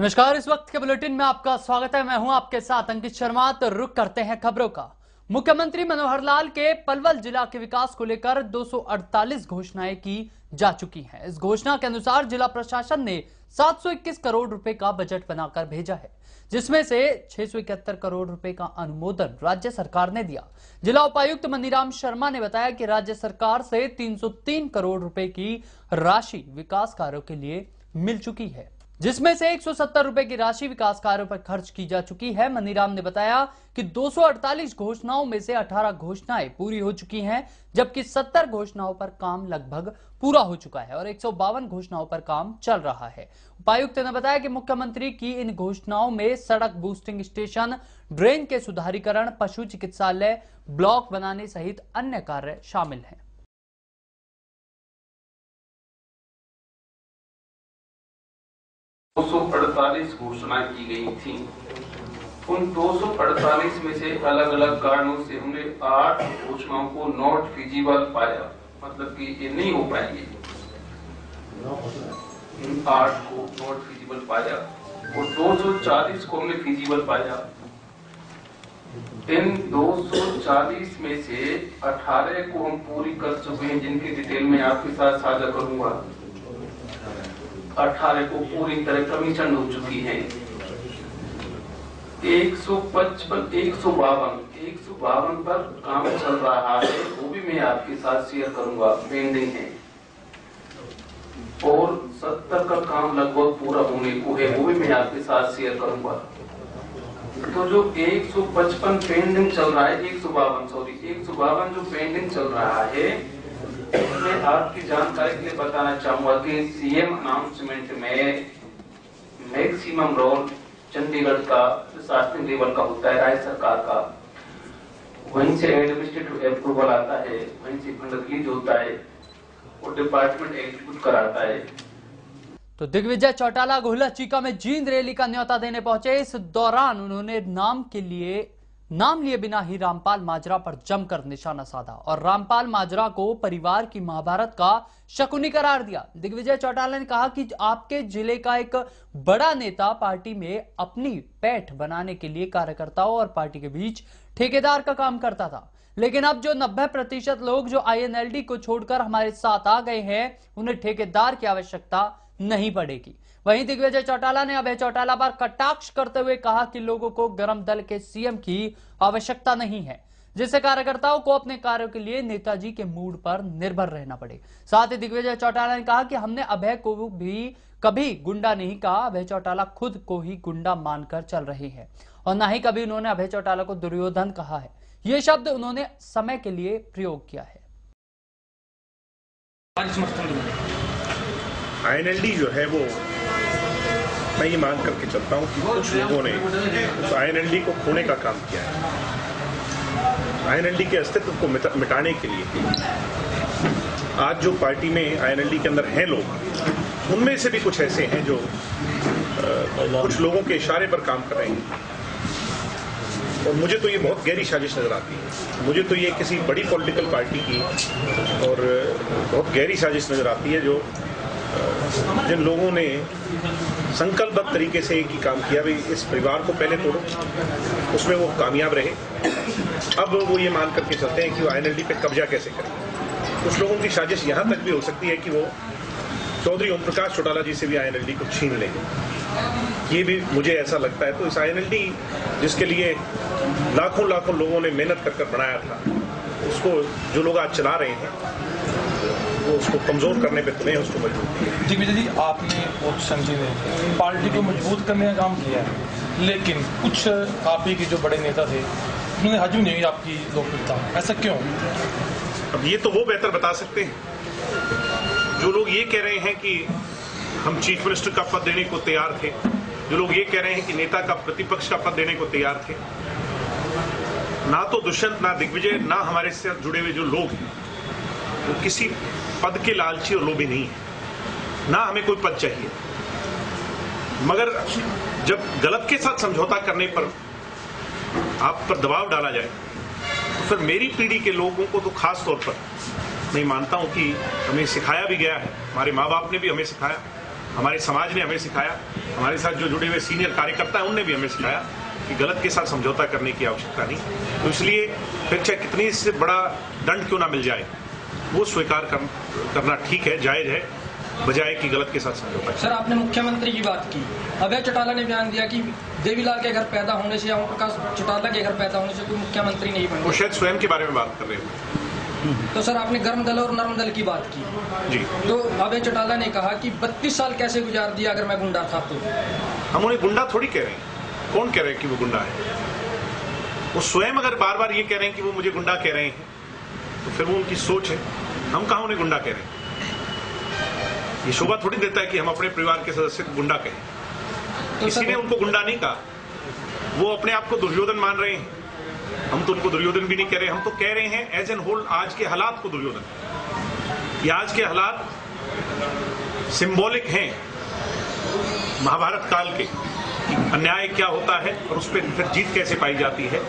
नमस्कार, इस वक्त के बुलेटिन में आपका स्वागत है। मैं हूँ आपके साथ अंकित शर्मा। तो रुक करते हैं खबरों का। मुख्यमंत्री मनोहर लाल के पलवल जिला के विकास को लेकर 248 घोषणाएँ की जा चुकी हैं। इस घोषणा के अनुसार जिला प्रशासन ने 721 करोड़ रुपए का बजट बनाकर भेजा है, जिसमें से छह सौ इकहत्तर करोड़ रुपए का अनुमोदन राज्य सरकार ने दिया। जिला उपायुक्त मनीराम शर्मा ने बताया कि राज्य सरकार से 303 करोड़ रुपए की राशि विकास कार्यों के लिए मिल चुकी है। जिसमें से 170 रुपए की राशि विकास कार्यों पर खर्च की जा चुकी है। मनीराम ने बताया कि 248 घोषणाओं में से 18 घोषणाएँ पूरी हो चुकी हैं, जबकि 70 घोषणाओं पर काम लगभग पूरा हो चुका है और एक सौ बावन घोषणाओं पर काम चल रहा है। उपायुक्त ने बताया कि मुख्यमंत्री की इन घोषणाओं में सड़क बूस्टिंग स्टेशन, ड्रेन के सुधारीकरण, पशु चिकित्सालय, ब्लॉक बनाने सहित अन्य कार्य शामिल हैं। दो घोषणाएँ की गई थी। उन 248 में से अलग अलग कारणों से हमने आठ घोषणाओं को नॉट फिजिबल पाया मतलब कि ये नहीं हो पाएँगे। आठ को नॉट फिजिबल पाया और 240 को हमने फिजिबल पाया। इन 240 में से 18 को हम पूरी कर चुके हैं, जिनकी डिटेल में आपके साथ साझा करूँगा। अठारह को पूरी तरह कमीशन हो चुकी है। एक सौ पचपन, एक सौ बावन, एक सौ बावन पर काम चल रहा है, वो भी मैं आपके साथ शेयर करूँगा पेंडिंग है। और सत्तर का काम लगभग पूरा होने को है, वो भी मैं आपके साथ शेयर करूँगा। तो जो 155 पेंडिंग चल रहा है, एक सौ बावन सॉरी एक सौ बावन जो पेंडिंग चल रहा है मैं आपकी जानकारी के लिए बताना चाहूँगा कि सीएम अनाउंसमेंट में मैक्सिमम रोल चंडीगढ़ का प्रशासनिक लेवल का होता है, राज्य सरकार का। वहीं से एडमिनिस्ट्रेटिव अप्रूवल आता है, वहीं से फंड रिलीज़ होता है और डिपार्टमेंट एग्जीक्यूट कराता है। तो दिग्विजय चौटाला गोहला चीका में जींद रैली का न्योता देने पहुँचे। इस दौरान उन्होंने नाम के लिए नाम लिए बिना ही रामपाल माजरा पर जमकर निशाना साधा और रामपाल माजरा को परिवार की महाभारत का शकुनी करार दिया। दिग्विजय चौटाला ने कहा कि आपके ज़िले का एक बड़ा नेता पार्टी में अपनी पैठ बनाने के लिए कार्यकर्ताओं और पार्टी के बीच ठेकेदार का काम करता था। लेकिन अब जो 90 प्रतिशत लोग जो आईएनएलडी को छोड़कर हमारे साथ आ गए हैं, उन्हें ठेकेदार की आवश्यकता नहीं पड़ेगी। वहीं दिग्विजय चौटाला ने अभय चौटाला पर कटाक्ष करते हुए कहा कि लोगों को गरम दल के सीएम की आवश्यकता नहीं है, जिससे कार्यकर्ताओं को अपने कार्यों के लिए नेताजी के मूड पर निर्भर रहना पड़े। साथ ही दिग्विजय चौटाला ने कहा कि हमने अभय को भी कभी गुंडा नहीं कहा, अभय चौटाला खुद को ही गुंडा मानकर चल रहे हैं, और न ही कभी उन्होंने अभय चौटाला को दुर्योधन कहा है। ये शब्द उन्होंने समय के लिए प्रयोग किया है। आईएनएलडी जो है वो मैं ये मान करके चलता हूँ कि कुछ लोगों ने उस आईएनएलडी को खोने का काम किया है आईएनएलडी के अस्तित्व को मिटाने के लिए आज जो पार्टी में आईएनएलडी के अंदर हैं लोग उनमें से भी कुछ ऐसे हैं जो आ, कुछ लोगों के इशारे पर काम कर रहे हैं। और मुझे तो ये बहुत गहरी साजिश नज़र आती है। मुझे तो ये किसी बड़ी पॉलिटिकल पार्टी की और बहुत गहरी साजिश नज़र आती है जो जिन लोगों ने संकल्पबद्ध तरीके से एक ही काम किया भाई इस परिवार को पहले तोड़ो, उसमें वो कामयाब रहे। अब वो ये मान करके चलते हैं कि वो आईएनएलडी पे कब्जा कैसे करें। कुछ लोगों की साजिश यहाँ तक भी हो सकती है कि वो चौधरी ओम प्रकाश चौटाला जी से भी आईएनएलडी को छीन लेंगे ये भी मुझे ऐसा लगता है। तो इस आईएनएलडी जिसके लिए लाखों लाखों लोगों ने मेहनत कर कर बनाया था, उसको जो लोग आज चला रहे हैं वो उसको कमज़ोर करने पे तुले उसको मज़बूत दिग्विजय जी आपने और संजय ने पार्टी को मज़बूत करने का काम किया है लेकिन कुछ आप ही के जो बड़े नेता थे उन्होंने हजम नहीं आपकी लोकप्रियता। ऐसा क्यों? अब ये तो वो बेहतर बता सकते हैं। जो लोग ये कह रहे हैं कि हम चीफ मिनिस्टर का पद देने को तैयार थे जो लोग ये कह रहे हैं कि नेता का प्रतिपक्ष का पद देने को तैयार थे ना तो दुष्यंत ना दिग्विजय ना हमारे से जुड़े हुए जो लोग हैं वो किसी पद के लालची और लोभी नहीं है। ना हमें कोई पद चाहिए। मगर जब गलत के साथ समझौता करने पर आप पर दबाव डाला जाए तो फिर मेरी पीढ़ी के लोगों को तो खास तौर पर मैं मानता हूँ कि हमें सिखाया भी गया है। हमारे माँ बाप ने भी हमें सिखाया, हमारे समाज ने हमें सिखाया, हमारे साथ जो जुड़े हुए सीनियर कार्यकर्ता हैं, उनने भी हमें सिखाया कि गलत के साथ समझौता करने की आवश्यकता नहीं। तो इसलिए फिर चाहे कितनी से बड़ा दंड क्यों ना मिल जाए वो स्वीकार कर, करना ठीक है जायज़ है बजाय कि गलत के साथ समझौता सर आपने मुख्यमंत्री की बात की। अभय चौटाला ने बयान दिया कि देवीलाल के घर पैदा होने से या ओम प्रकाश चौटाला के घर पैदा होने से कोई मुख्यमंत्री नहीं बने वो शायद स्वयं के बारे में बात कर रहे हो तो सर आपने गर्म दल और नरम दल की बात की। जी। तो अभय चौटाला ने कहा कि 32 साल कैसे गुजार दिया अगर मैं गुंडा था तो? हम उन्हें गुंडा थोड़ी कह रहे हैं। कौन कह रहे हैं कि वो गुंडा है? वो स्वयं अगर बार बार ये कह रहे हैं कि वो मुझे गुंडा कह रहे हैं तो फिर वो उनकी सोच है। हम कहा उन्हें गुंडा कह रहे हैं? ये शोभा थोड़ी देता है कि हम अपने परिवार के सदस्य को गुंडा कहें। तो किसी ने उनको गुंडा नहीं कहा। वो अपने आप को दुर्योधन मान रहे हैं। हम तो उनको दुर्योधन भी नहीं कह रहे हम तो कह रहे हैं एज एन होल आज के हालात को दुर्योधन। ये आज के हालात सिंबॉलिक हैं महाभारत काल के। कि अन्याय क्या होता है और उस पर फिर जीत कैसे पाई जाती है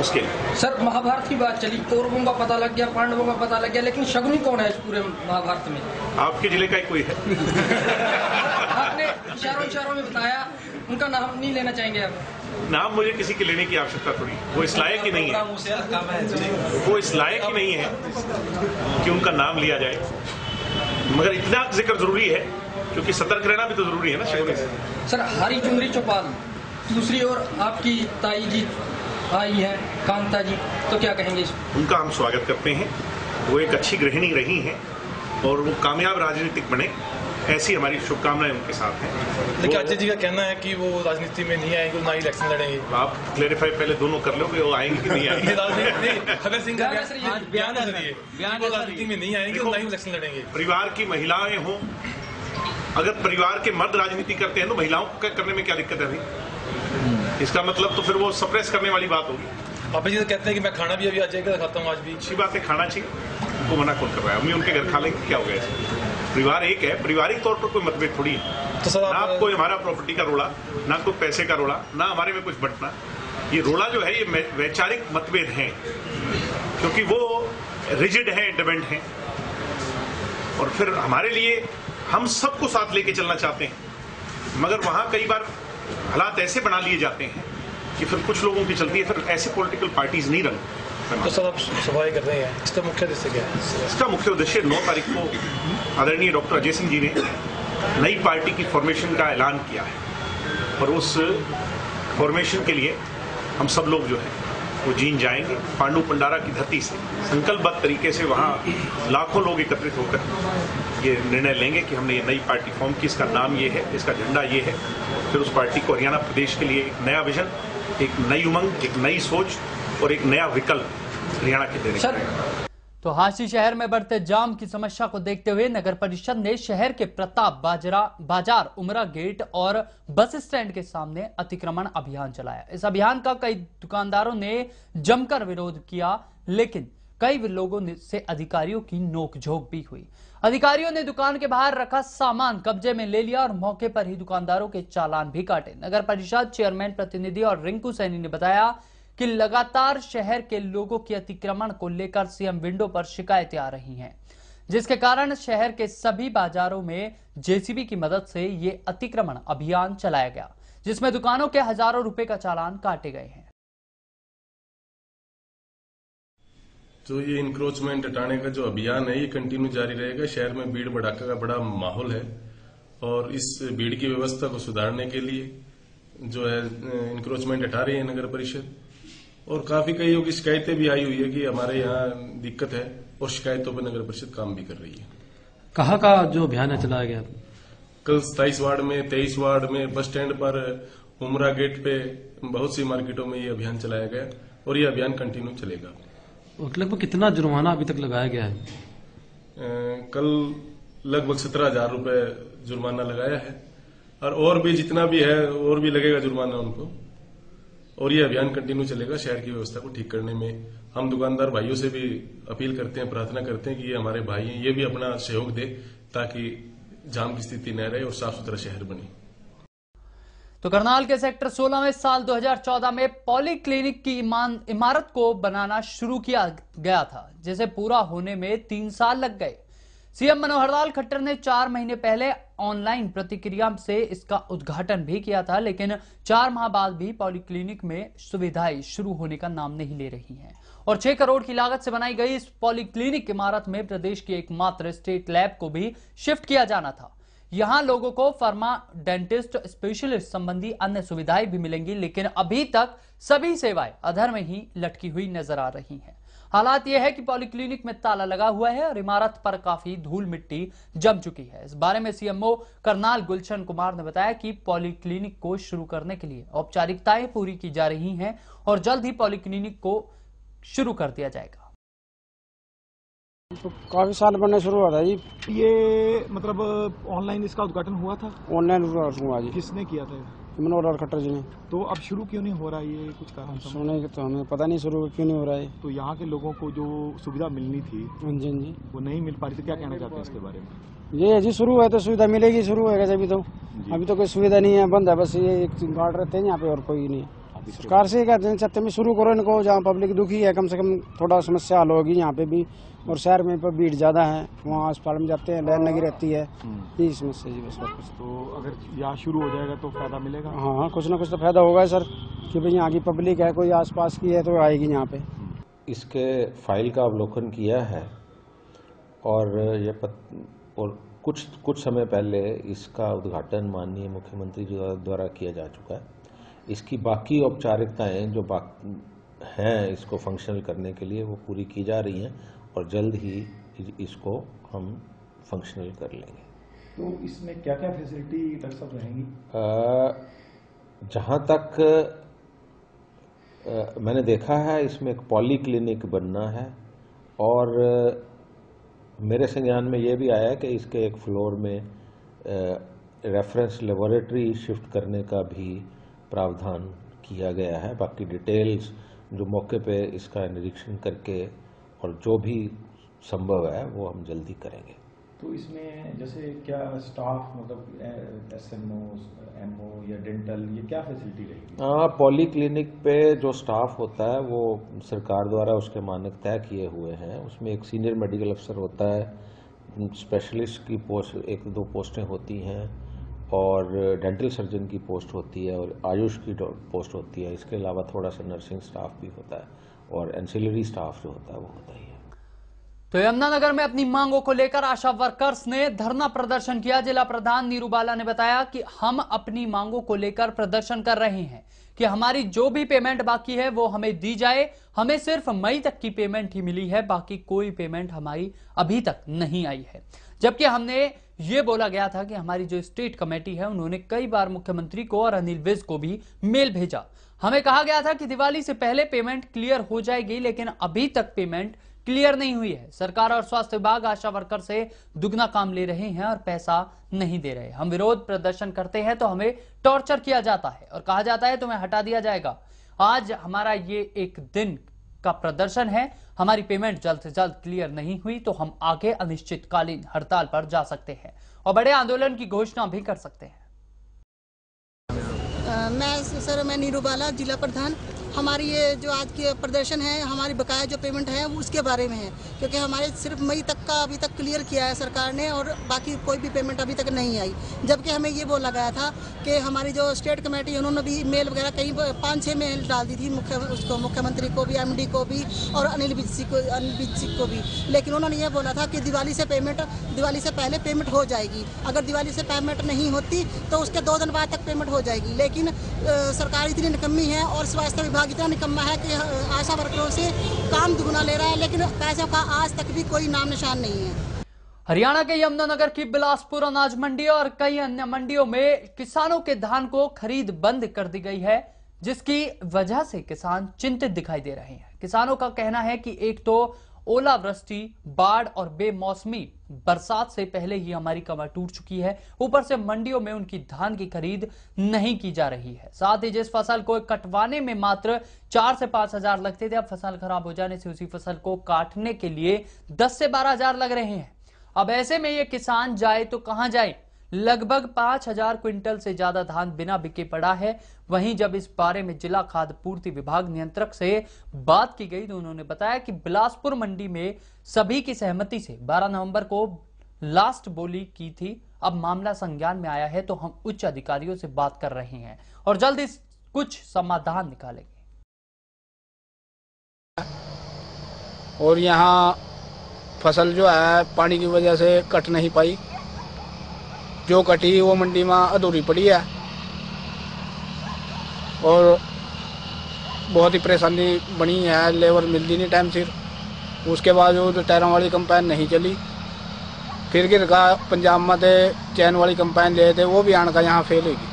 उसके लिए। सर महाभारत की बात चली कौरवों का पता लग गया पांडवों का पता लग गया लेकिन शकुनी कौन है इस पूरे महाभारत में? आपके ज़िले का ही कोई है। आपने इशारों इशारों में बताया उनका नाम नहीं लेना चाहेंगे आप। नाम मुझे किसी के लेने की आवश्यकता थोड़ी। वो इस लायक ही नहीं है। वो इस लायक ही नहीं है कि उनका नाम लिया जाए। मगर इतना ज़िक्र ज़रूरी है क्योंकि सतर्क रहना भी तो ज़रूरी है ना से सर हरी चुनरी चौपाल दूसरी ओर आपकी ताई जी आई है कांता जी तो क्या कहेंगे उनका हम स्वागत करते हैं। वो एक अच्छी गृहिणी रही हैं और वो कामयाब राजनीतिक बने। ऐसी हमारी शुभकामनाएँ उनके साथ हैं। लेकिन अजय जी का कहना है कि वो राजनीति में नहीं आएँगे ना ही इलेक्शन लड़ेंगे। आप क्लेरिफाई पहले दोनों कर लोगे वो आएँगे कि नहीं आएँगे? राजनीति सिंह का बयान है। राजनीति में नहीं आएँगे ना ही इलेक्शन लड़ेंगे। परिवार की महिलाएँ हों अगर परिवार के मर्द राजनीति करते हैं तो महिलाओं को क्या- करने में क्या दिक्कत है अभी? इसका मतलब तो फिर वो सप्रेस करने वाली बात होगी। पापा जी तो कहते हैं कि मैं खाना भी अभी अजय का खाता हूँ आज भी। अच्छी बात है खाना चाहिए। उनको मना कौन कर रहा है? अम्मी उनके घर खा लेंगे क्या हो गया इसमें परिवार एक है पारिवारिक तौर पर कोई मतभेद थोड़ी है। तो सर ना आप कोई हमारा प्रॉपर्टी का रोड़ा ना कोई पैसे का रोड़ा ना हमारे में कुछ बंटना। ये रोड़ा जो है ये वैचारिक मतभेद है। क्योंकि वो रिजिड है डिपेंड है। और फिर हमारे लिए हम सबको साथ लेके चलना चाहते हैं। मगर वहाँ कई बार हालात ऐसे बना लिए जाते हैं कि फिर कुछ लोगों की चलती है फिर ऐसे पॉलिटिकल पार्टीज़ नहीं रंग तो सर आप सफ़ाई कर रहे हैं। इसका मुख्य उद्देश्य क्या है? इसका मुख्य उद्देश्य नौ तारीख को आदरणीय डॉक्टर अजय सिंह जी ने नई पार्टी की फॉर्मेशन का ऐलान किया है। और उस फॉर्मेशन के लिए हम सब लोग जो है वो जीन जाएँगे पांडु पंडारा की धरती से। संकल्पबद्ध तरीके से वहाँ लाखों लोग एकत्रित होकर ये निर्णय लेंगे कि हमने ये नई पार्टी फॉर्म की, इसका नाम ये है, इसका झंडा ये है। फिर उस पार्टी को हरियाणा प्रदेश के लिए एक नया विजन, एक नई उमंग, एक नई सोच और एक नया विकल्प हरियाणा के देने तो हांसी शहर में बढ़ते जाम की समस्या को देखते हुए नगर परिषद ने शहर के प्रताप बाजरा, बाज़ार, उमरा गेट और बस स्टैंड के सामने अतिक्रमण अभियान चलाया। इस अभियान का कई दुकानदारों ने जमकर विरोध किया, लेकिन कई लोगों ने से अधिकारियों की नोकझोंक भी हुई। अधिकारियों ने दुकान के बाहर रखा सामान कब्जे में ले लिया और मौके पर ही दुकानदारों के चालान भी काटे। नगर परिषद चेयरमैन प्रतिनिधि और रिंकू सैनी ने बताया कि लगातार शहर के लोगों के अतिक्रमण को लेकर सीएम विंडो पर शिकायतें आ रही हैं, जिसके कारण शहर के सभी बाजारों में जेसीबी की मदद से ये अतिक्रमण अभियान चलाया गया, जिसमें दुकानों के हज़ारों रुपए का चालान काटे गए हैं। तो ये इंक्रोचमेंट हटाने का जो अभियान है, ये कंटिन्यू जारी रहेगा। शहर में भीड़ भड़ाका का बड़ा माहौल है और इस भीड़ की व्यवस्था को सुधारने के लिए जो है इंक्रोचमेंट हटा रही है नगर परिषद। और काफ़ी कईयों की शिकायतें भी आई हुई है कि हमारे यहाँ दिक्कत है और शिकायतों पर नगर परिषद काम भी कर रही है। कहाँ का जो अभियान है चलाया गया? कल सताईस वार्ड में तेईस वार्ड में बस स्टैंड पर उमरा गेट पे बहुत सी मार्केटों में ये अभियान चलाया गया और ये अभियान कंटिन्यू चलेगा। लगभग कितना जुर्माना अभी तक लगाया गया है? कल लगभग सत्रह हज़ार रुपये जुर्माना लगाया है। और और भी जितना भी है और भी लगेगा जुर्माना उनको। और ये अभियान कंटिन्यू चलेगा शहर की व्यवस्था को ठीक करने में। हम दुकानदार भाइयों से भी अपील करते हैं, प्रार्थना करते हैं कि ये हमारे भाई हैं, ये भी अपना सहयोग दे ताकि जाम की स्थिति न रहे और साफ़ सुथरा शहर बने। तो करनाल के सेक्टर 16 में साल 2014 में पॉली क्लिनिक की इमारत को बनाना शुरू किया गया था, जिसे पूरा होने में तीन साल लग गए। सीएम मनोहर लाल खट्टर ने चार महीने पहले ऑनलाइन प्रतिक्रिया से इसका उद्घाटन भी किया था, लेकिन चार माह बाद भी पॉलीक्लिनिक में सुविधाएँ शुरू होने का नाम नहीं ले रही हैं। और छह करोड़ की लागत से बनाई गई इस पॉलीक्लिनिक इमारत में प्रदेश की एकमात्र स्टेट लैब को भी शिफ्ट किया जाना था। यहाँ लोगों को फार्मा डेंटिस्ट, स्पेशलिस्ट संबंधी अन्य सुविधाएँ भी मिलेंगी, लेकिन अभी तक सभी सेवाएँ अधर में ही लटकी हुई नज़र आ रही हैं। हालात यह है कि पॉलीक्लिनिक में ताला लगा हुआ है और इमारत पर काफ़ी धूल मिट्टी जम चुकी है। इस बारे में सीएमओ करनाल गुलशन कुमार ने बताया कि पॉलीक्लिनिक को शुरू करने के लिए औपचारिकताएँ पूरी की जा रही हैं और जल्द ही पॉलीक्लिनिक को शुरू कर दिया जाएगा। तो काफ़ी साल बनने शुरू हुआ था जी। ये मतलब ऑनलाइन इसका उद्घाटन हुआ था? ऑनलाइन हुआ जी। किसने किया था? मनोहर लाल खट्टर जी ने तो अब शुरू क्यों नहीं हो रहा ये कुछ कारण सुने तो हमें पता नहीं शुरू क्यों नहीं हो रहा है तो यहाँ के लोगों को जो सुविधा मिलनी थी हाँ जी हाँ जी। वो नहीं मिल पा रही थी क्या कहना चाहते हैं इसके बारे में? ये जी शुरू है तो सुविधा मिलेगी शुरू होगा अभी तो अभी तो कोई सुविधा नहीं है बंद है बस ये एक गार्ड रहते हैं यहाँ पे और कोई नहीं सरकार से कहते हैं चाहते में शुरू करो इनको जहाँ पब्लिक दुखी है कम से कम थोड़ा समस्या हल होगी यहाँ पे भी। और शहर में पर भीड़ ज़्यादा है वहाँ अस्पताल में जाते हैं लाइन लगी रहती है। हम्म। यही समस्या जी बस तो अगर यहाँ शुरू हो जाएगा तो फ़ायदा मिलेगा? हाँ हाँ कुछ ना कुछ तो फ़ायदा होगा सर कि भाई यहाँ की पब्लिक है कोई आसपास की है तो आएगी यहाँ पे। इसके फ़ाइल का अवलोकन किया है और ये पत, और कुछ कुछ समय पहले इसका उद्घाटन माननीय मुख्यमंत्री जी द्वारा किया जा चुका है। इसकी बाकी औपचारिकताएँ जो बाक हैं इसको फंक्शनल करने के लिए वो पूरी की जा रही हैं और जल्द ही इसको हम फंक्शनल कर लेंगे। तो इसमें क्या क्या फैसिलिटी डॉक्टर साहब रहेंगी जहाँ तक अ, मैंने देखा है इसमें एक पॉली क्लिनिक बनना है और मेरे संज्ञान में ये भी आया है कि इसके एक फ्लोर में रेफरेंस लेबोरेटरी शिफ्ट करने का भी प्रावधान किया गया है। बाकी डिटेल्स जो मौके पे इसका निरीक्षण करके और जो भी संभव है वो हम जल्दी करेंगे। तो इसमें जैसे क्या स्टाफ मतलब S M O M O या डेंटल ये क्या फैसिलिटी रहेगी? हाँ पॉली क्लिनिक पे जो स्टाफ होता है वो सरकार द्वारा उसके मानक तय किए हुए हैं। उसमें एक सीनियर मेडिकल अफसर होता है। स्पेशलिस्ट की पोस्ट एक दो पोस्टें होती हैं। और डेंटल सर्जन की पोस्ट होती है और आयुष की पोस्ट होती है। इसके अलावा थोड़ा सा नर्सिंग स्टाफ भी होता है और एंसिलरी स्टाफ जो होता है, वो होता ही है। तो यमुनानगर में अपनी मांगों को लेकर आशा वर्कर्स ने धरना प्रदर्शन किया। जिला प्रधान नीरू बाला ने बताया कि हम अपनी मांगों को लेकर प्रदर्शन कर रहे हैं कि हमारी जो भी पेमेंट बाकी है, वो हमें दी जाए। हमें सिर्फ़ मई तक की पेमेंट ही मिली है, बाकी कोई पेमेंट हमारी अभी तक नहीं आई है। जबकि हमने ये बोला गया था कि हमारी जो स्टेट कमेटी है, उन्होंने कई बार मुख्यमंत्री को और अनिल विज को भी मेल भेजा। हमें कहा गया था कि दिवाली से पहले पेमेंट क्लियर हो जाएगी, लेकिन अभी तक पेमेंट क्लियर नहीं हुई है। सरकार और स्वास्थ्य विभाग आशा वर्कर से दुगना काम ले रहे हैं और पैसा नहीं दे रहे। हम विरोध प्रदर्शन करते हैं तो हमें टॉर्चर किया जाता है, और कहा जाता है तुम्हें हटा दिया जाएगा। आज हमारा ये एक दिन का प्रदर्शन है। हमारी पेमेंट जल्द से जल्द क्लियर नहीं हुई तो हम आगे अनिश्चितकालीन हड़ताल पर जा सकते हैं और बड़े आंदोलन की घोषणा भी कर सकते हैं। मैं सर, मैं नीरू बाला, जिला प्रधान। हमारी ये जो आज की प्रदर्शन है, हमारी बकाया जो पेमेंट है, वो उसके बारे में है। क्योंकि हमारे सिर्फ़ मई तक का अभी तक क्लियर किया है सरकार ने और बाकी कोई भी पेमेंट अभी तक नहीं आई। जबकि हमें ये बोला गया था कि हमारी जो स्टेट कमेटी उन्होंने भी मेल वगैरह कई पाँच छः मेल डाल दी थी मुख्य, उसको, मुख्यमंत्री को भी एमडी को भी और अनिल सिंह को, अनिल विज सिंह को भी। लेकिन उन्होंने ये बोला था कि दिवाली से पेमेंट दिवाली से पहले पेमेंट हो जाएगी। अगर दिवाली से पेमेंट नहीं होती तो उसके दो दिन बाद तक पेमेंट हो जाएगी। लेकिन सरकार इतनी निकम्मी है और स्वास्थ्य विभाग इतना निकम्मा है कि आशा वर्करों से काम दुगुना ले रहा है, लेकिन पैसों का आज तक भी कोई नाम निशान नहीं है। हरियाणा के यमुनानगर की बिलासपुर अनाज मंडी और कई अन्य मंडियों में किसानों के धान को खरीद बंद कर दी गई है, जिसकी वजह से किसान चिंतित दिखाई दे रहे हैं। किसानों का कहना है कि एक तो ओलावृष्टि, बाढ़ और बेमौसमी बरसात से पहले ही हमारी कमर टूट चुकी है। ऊपर से मंडियों में उनकी धान की खरीद नहीं की जा रही है। साथ ही जिस फ़सल को कटवाने में मात्र चार से पाँच हज़ार लगते थे, अब फ़सल खराब हो जाने से उसी फ़सल को काटने के लिए दस से बारह हज़ार लग रहे हैं। अब ऐसे में ये किसान जाए तो कहाँ जाए? लगभग पाँच हज़ार क्विंटल से ज़्यादा धान बिना बिके पड़ा है। वहीं जब इस बारे में जिला खाद्य पूर्ति विभाग नियंत्रक से बात की गई तो उन्होंने बताया कि बिलासपुर मंडी में सभी की सहमति से 12 नवंबर को लास्ट बोली की थी। अब मामला संज्ञान में आया है तो हम उच्च अधिकारियों से बात कर रहे हैं और जल्द इस कुछ समाधान निकालेंगे। और यहाँ फ़सल जो है, पानी की वजह से कट नहीं पाई। जो कटी? वो मंडी में अधूरी पड़ी है। और बहुत ही परेशानी बनी है, लेबर मिलती नहीं टाइम सिर। उसके बावजूद टायरों वाली कंपाइन नहीं चली। फिर गिर का पंजाब में थे चैन वाली कंपाइन ले थे वो भी आन का यहाँ फेल होगी।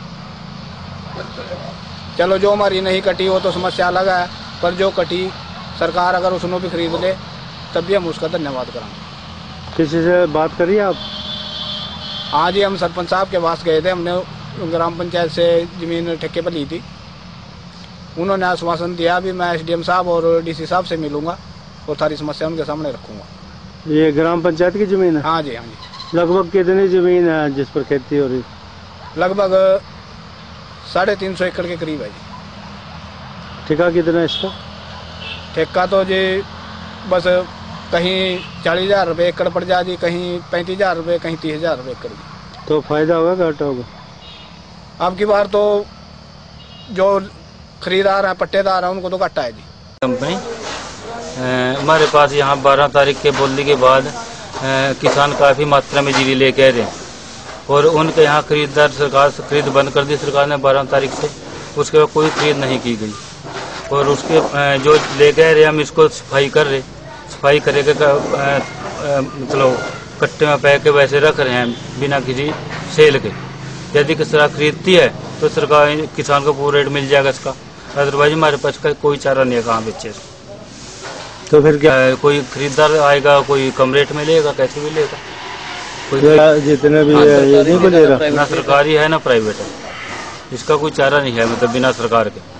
चलो जो हमारी नहीं कटी, वो तो समस्या अलग है। पर जो कटी, सरकार अगर उसने भी खरीद ले, तब भी हम उसका धन्यवाद करेंगे। किसी से बात करिए आप? हाँ जी हम सरपंच साहब के पास गए थे हमने ग्राम पंचायत से ज़मीन ठेके पर ली थी। उन्होंने आश्वासन दिया भी मैं एसडीएम साहब और डीसी साहब से मिलूँगा और सारी समस्या उनके सामने रखूँगा। ये ग्राम पंचायत की ज़मीन है? हाँ जी हाँ जी। लगभग कितनी ज़मीन है जिस पर खेती हो रही? लगभग साढ़े तीन सौ एकड़ के करीब है जी। ठेका कितना है इसका? ठेका तो जी बस कहीं चालीस हज़ार रुपये एकड़ पड़ जा जी कहीं पैंतीस हज़ार रुपये कहीं तीस हज़ार रुपये एकड़। तो फ़ायदा होगा घाटा होगा? अब की बार तो जो खरीदार हैं पट्टेदार हैं उनको तो घाटा है जी। कंपनी हमारे पास यहाँ 12 तारीख के बोलने के बाद किसान काफ़ी मात्रा में जीरी लेके आ रहे हैं और उनके यहाँ खरीदार सरकार से खरीद बंद कर दी सरकार ने 12 तारीख से। उसके बाद कोई खरीद नहीं की गई। और उसके जो लेके आ रहे हम इसको सफ़ाई कर रहे। सफ़ाई करके क- मतलब कट्टे में पैक के वैसे रख रहे हैं बिना किसी सेल के। यदि किसान खरीदती है तो सरकार किसान को पूरा रेट मिल जाएगा इसका। अदरवाइज़ हमारे पास का कोई चारा नहीं है कहाँ बेचे तो फिर क्या? अ, कोई खरीदार आएगा कोई कम रेट में लेगा कैसे भी लेगा। ये जितने भी है ये नहीं को ले रहा? ना सरकारी है ना प्राइवेट है। इसका कोई चारा नहीं है मतलब बिना सरकार के।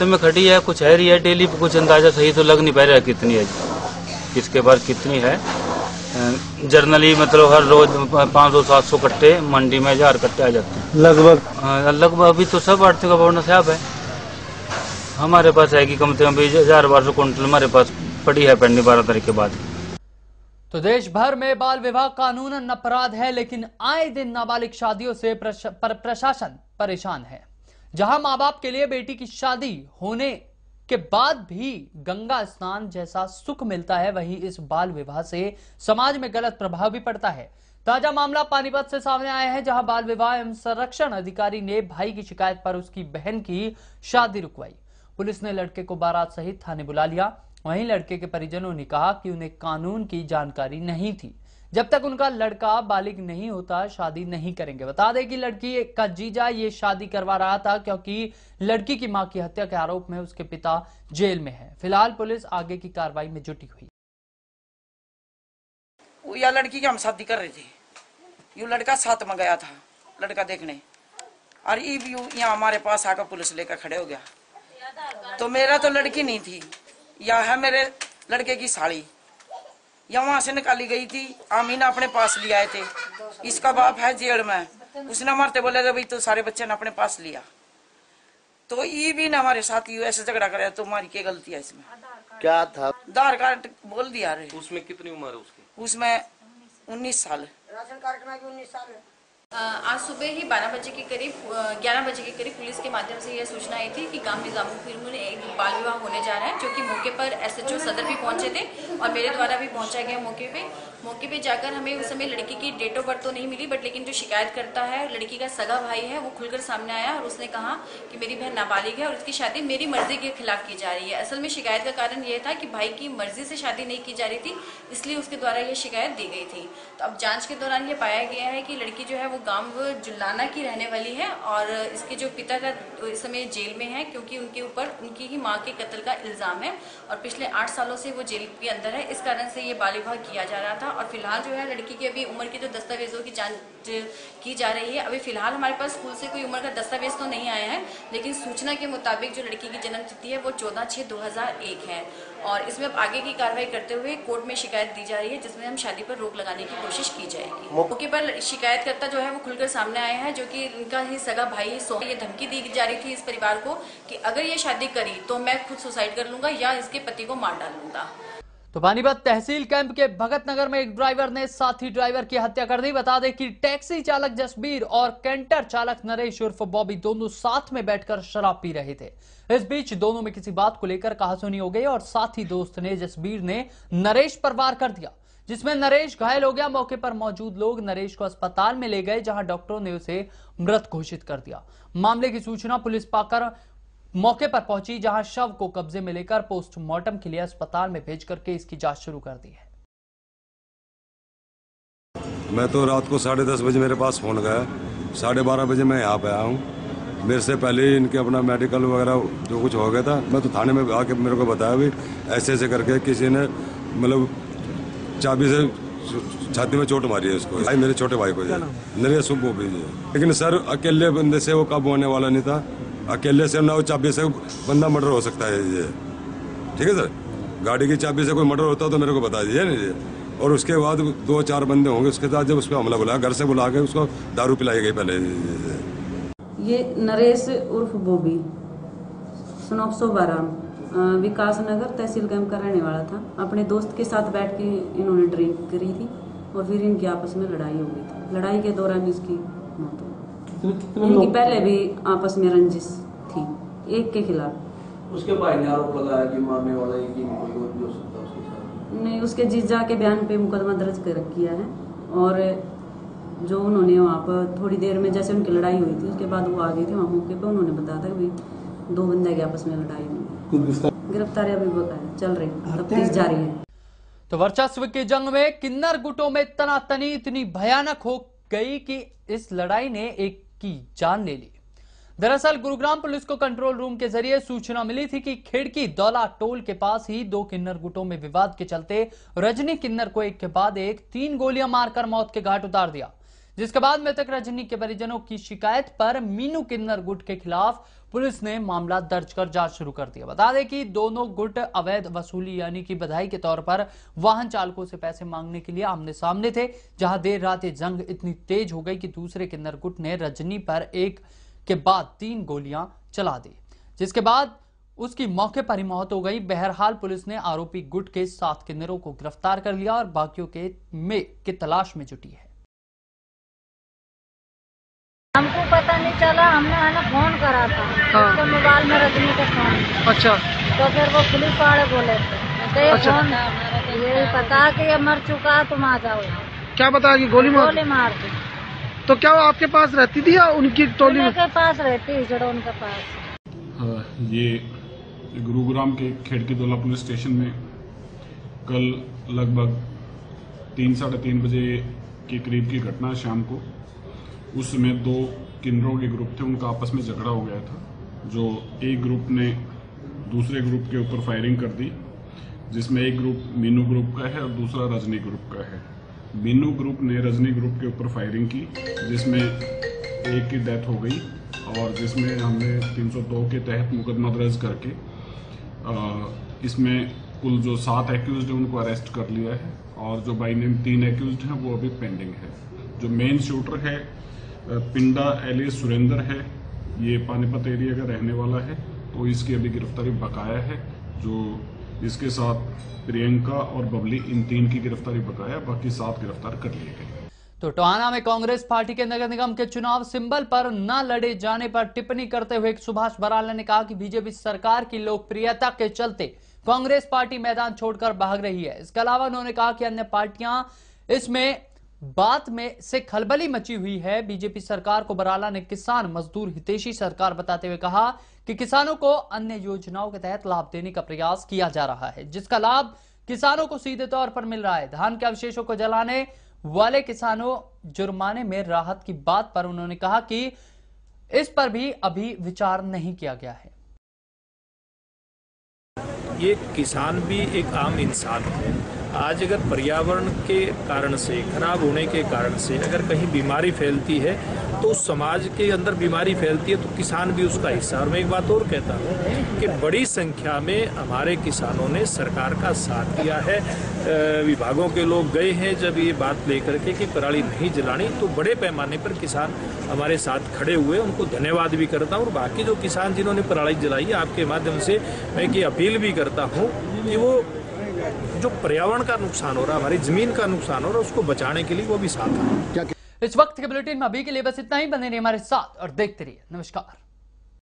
खेत में खड़ी है कुछ है रही है डेली कुछ अंदाज़ा सही तो लग नहीं पा रहा है कितनी है किसके पास कितनी है? जर्नली मतलब हर रोज पाँच सौ सात सौ कट्टे मंडी में हज़ार कट्टे आ जाते हैं। लगभग? लगभग अभी तो सब आर्थिक अपूर्ण से आप है। हमारे पास है कि कम से कम भी हज़ार बारह सौ कुंटल हमारे पास पड़ी है पेंडिंग बारह तारीख के बाद। तो देश भर में बाल विवाह कानूनन अपराध है लेकिन आए दिन नाबालिग शादियों से प्रश, पर प्रशासन परेशान है। जहाँ माँ बाप के लिए बेटी की शादी होने के बाद भी गंगा स्नान जैसा सुख मिलता है, वहीं इस बाल विवाह से समाज में गलत प्रभाव भी पड़ता है। ताज़ा मामला पानीपत से सामने आया है, जहाँ बाल विवाह एवं संरक्षण अधिकारी ने भाई की शिकायत पर उसकी बहन की शादी रुकवाई। पुलिस ने लड़के को बारात सहित थाने बुला लिया। वहीं लड़के के परिजनों ने कहा कि उन्हें कानून की जानकारी नहीं थी। जब तक उनका लड़का बालिग नहीं होता, शादी नहीं करेंगे। बता दें कि लड़की का जीजा ये शादी करवा रहा था क्योंकि लड़की की माँ की हत्या के आरोप में उसके पिता जेल में है। फ़िलहाल पुलिस आगे की कार्रवाई में जुटी हुई। वो या लड़की की हम शादी कर रहे थे। यू लड़का साथ में गया था, लड़का देखने। और ये यहाँ हमारे पास आकर पुलिस लेकर खड़े हो गया। तो मेरा तो लड़की नहीं थी यह है मेरे लड़के की साड़ी। या वहाँ से निकाली गई थी। आमीना अपने पास ले आए थे इसका बाप है जेड़ में। उसने मारते बोले थे भाई तो सारे बच्चे ने अपने पास लिया। तो ये भी ना हमारे साथ यू ऐसे झगड़ा करे तो हमारी क्या गलती है इसमें? क्या था? आधार कार्ड बोल दिया रे। उसमें कितनी उम्र है उसकी? उसमें उन्नीस साल। राशन कार्ड में भी उन्नीस साल है। आज सुबह ही 12 बजे के करीब 11 बजे के करीब पुलिस के माध्यम से यह सूचना आई थी कि गाँव निजामुखपुर में एक बाल विवाह होने जा रहा है, जो कि मौके पर एसएचओ सदर भी पहुँचे थे और मेरे द्वारा भी पहुँचा गया मौके पे। मौके पे जाकर हमें उस समय लड़की की डेट ऑफ़ बर्थ तो नहीं मिली बट लेकिन जो शिकायत करता है, लड़की का सगा भाई है, वो खुलकर सामने आया और उसने कहा कि मेरी बहन नाबालिग है और उसकी शादी मेरी मर्ज़ी के खिलाफ की जा रही है। असल में शिकायत का कारण यह था कि भाई की मर्ज़ी से शादी नहीं की जा रही थी, इसलिए उसके द्वारा यह शिकायत दी गई थी। तो अब जाँच के दौरान ये पाया गया है कि लड़की जो है वो गाँव जुल्लाना की रहने वाली है और इसके जो पिता का इस समय जेल में है क्योंकि उनके ऊपर उनकी ही माँ के कत्ल का इल्ज़ाम है और पिछले आठ सालों से वो जेल के अंदर है। इस कारण से ये बाल विवाह किया जा रहा था और फ़िलहाल जो है लड़की की अभी उम्र के जो दस्तावेजों की जाँच की जा रही है। अभी फ़िलहाल हमारे पास स्कूल से कोई उम्र का दस्तावेज़ तो नहीं आया है लेकिन सूचना के मुताबिक जो लड़की की जन्म तिथि है वो चौदह छः दो है और इसमें अब आगे की कार्रवाई करते हुए कोर्ट में शिकायत दी जा रही है जिसमें हम शादी पर रोक लगाने की कोशिश की जाएगी। मौके पर शिकायतकर्ता जो है वो खुलकर सामने आया है, जो कि इनका ही सगा भाई सो ये धमकी दी जा रही थी इस परिवार को कि अगर ये शादी करी तो मैं खुद सुसाइड कर लूँगा या इसके पति को मार डालूँगा तो पानीपत तहसील कैंप के भगत नगर में एक ड्राइवर ने साथी ड्राइवर की हत्या कर दी। बता दें कि टैक्सी चालक जसबीर और कैंटर चालक नरेश उर्फ़ बॉबी दोनों साथ में बैठकर शराब पी रहे थे। इस बीच दोनों में किसी बात को लेकर कहासुनी हो गई और साथी दोस्त ने जसबीर ने नरेश पर वार कर दिया। जिसमें नरेश घायल हो गया। मौके पर मौजूद लोग नरेश को अस्पताल में ले गए, जहाँ डॉक्टरों ने उसे मृत घोषित कर दिया। मामले की सूचना पुलिस पाकर मौके पर पहुँची, जहाँ शव को कब्जे में लेकर पोस्टमार्टम के लिए अस्पताल में भेज करके इसकी जाँच शुरू कर दी है। मैं तो रात को साढ़े दस बजे मेरे पास फ़ोन गया। साढ़े बारह बजे मैं यहाँ पे आया हूँ। मेरे से पहले ही इनके अपना मेडिकल वगैरह जो कुछ हो गया था, मैं तो थाने में आके मेरे को बताया भी ऐसे ऐसे करके किसी ने मतलब चाबी से छाती में चोट मारी है उसको। भाई मेरे छोटे भाई को नरेश सुब्बू भी जी लेकिन सर अकेले बंदे से वो काबू होने वाला नहीं था? अकेले से ना वो चाबी से बंदा मर्डर हो सकता है ये। ठीक है सर? गाड़ी की चाबी से कोई मर्डर होता तो मेरे को बता दीजिए ना ये और उसके बाद दो चार बंदे होंगे उसके साथ जब उस पर हमला बुलाया घर से बुला के उसको दारू पिलाई गई पहले ये नरेश उर्फ़ बोबी सनॉफ सौ बाराम अ, विकास नगर तहसील कैंप का रहने वाला था। अपने दोस्त के साथ बैठ के इन्होंने ड्रिंक करी थी और फिर इनकी आपस में लड़ाई हो गई थी। लड़ाई के दौरान इसकी मौत हो गई। इनकी पहले भी आपस में रंजिश थी एक के खिलाफ। उसके भाई ने आरोप लगाया कि मारने वाला एक ही कोई और भी हो सकता उसके साथ ने उसके जीजा के बयान पे मुकदमा दर्ज कर किया है और जो उन्होंने वहाँ पर थोड़ी देर में जैसे उनकी लड़ाई हुई थी उसके बाद वो आ गई थी वहाँ मौके पे उन्होंने बताया था कि दो बंदे के आपस में लड़ाई हुई। गिरफ्तारी अभी बकाया चल रही तफ्तीश जारी है। तो वर्चस्व की जंग में किन्नर गुटों में तनातनी इतनी भयानक हो गई कि इस लड़ाई ने एक की जान ले ली। दरअसल गुरुग्राम पुलिस को कंट्रोल रूम के ज़रिए सूचना मिली थी कि खिड़की दौला टोल के पास ही दो किन्नर गुटों में विवाद के चलते रजनी किन्नर को एक के बाद एक तीन गोलियाँ मारकर मौत के घाट उतार दिया। जिसके बाद मृतक रजनी के परिजनों की शिकायत पर मीनू किन्नर गुट के खिलाफ पुलिस ने मामला दर्ज कर जाँच शुरू कर दिया। बता दें कि दोनों गुट अवैध वसूली यानी कि बधाई के तौर पर वाहन चालकों से पैसे मांगने के लिए आमने सामने थे, जहाँ देर रात ये जंग इतनी तेज हो गई कि दूसरे किन्नर गुट ने रजनी पर एक के बाद तीन गोलियाँ चला दी। जिसके बाद उसकी मौके पर ही मौत हो गई। बहरहाल पुलिस ने आरोपी गुट के सात किन्नरों को गिरफ़्तार कर लिया और बाकियों के में की तलाश में जुटी है। हमको पता नहीं चला हमने है ना फ़ोन करा था। हाँ। उसके मोबाइल में रजनी का फ़ोन अच्छा। तो फिर वो पुलिस वाले बोले थे। तो ये अच्छा। फ़ोन ये पता कि ये मर चुका है तुम आ जाओ क्या बताया कि गोली मार गोली मार दी। तो क्या वो आपके पास रहती थी या उनकी टोली में? उनके पास रहती है जड़ो उनके पास। हाँ, ये गुरुग्राम के खेड़की दोला पुलिस स्टेशन में कल लगभग तीन साढ़े तीन बजे के करीब की घटना है शाम को। उस समय दो किन्नरों के ग्रुप थे उनका आपस में झगड़ा हो गया था जो एक ग्रुप ने दूसरे ग्रुप के ऊपर फायरिंग कर दी जिसमें एक ग्रुप मीनू ग्रुप का है और दूसरा रजनी ग्रुप का है। मीनू ग्रुप ने रजनी ग्रुप के ऊपर फायरिंग की जिसमें एक की डेथ हो गई और जिसमें हमने 302 के तहत मुकदमा दर्ज करके अ, इसमें कुल जो सात एक्यूज हैं उनको अरेस्ट कर लिया है और जो बाई नेम तीन एक्यूज हैं वो अभी पेंडिंग है। जो मेन शूटर है पिंडा एलियस सुरेंद्र है। ये पानीपत एरिया का रहने वाला है। तो इसकी अभी गिरफ्तारी बकाया है, जो इसके साथ प्रियंका और बबली, इन तीन की गिरफ्तारी बकाया, बाकी सात गिरफ़्तार कर लिए गए। तो टोहाना में कांग्रेस पार्टी के नगर निगम के चुनाव सिंबल पर न लड़े जाने पर टिप्पणी करते हुए सुभाष बराला ने कहा कि बीजेपी सरकार की लोकप्रियता के चलते कांग्रेस पार्टी मैदान छोड़कर भाग रही है। इसके अलावा उन्होंने कहा कि अन्य पार्टियाँ इसमें बात में से खलबली मची हुई है। बीजेपी सरकार को बराला ने किसान मजदूर हितेशी सरकार बताते हुए कहा कि किसानों को अन्य योजनाओं के तहत लाभ देने का प्रयास किया जा रहा है, जिसका लाभ किसानों को सीधे तौर पर मिल रहा है। धान के अवशेषों को जलाने वाले किसानों जुर्माने में राहत की बात पर उन्होंने कहा कि इस पर भी अभी विचार नहीं किया गया है। ये किसान भी एक आम इंसान है। आज अगर पर्यावरण के कारण से, खराब होने के कारण से अगर कहीं बीमारी फैलती है तो समाज के अंदर बीमारी फैलती है तो किसान भी उसका हिस्सा और मैं एक बात और कहता हूँ कि बड़ी संख्या में हमारे किसानों ने सरकार का साथ दिया है। विभागों के लोग गए हैं जब ये बात लेकर के कि पराली नहीं जलानी तो बड़े पैमाने पर किसान हमारे साथ खड़े हुए। उनको धन्यवाद भी करता हूँ। और बाकी जो किसान जिन्होंने पराली जलाई आपके माध्यम से मैं ये अपील भी करता हूँ कि वो जो पर्यावरण का नुकसान हो रहा है हमारी ज़मीन का नुकसान हो रहा है उसको बचाने के लिए वो भी साथ आए इस वक्त के बुलेटिन में अभी के लिए बस इतना ही। बने रहिए हमारे साथ और देखते रहिए। नमस्कार।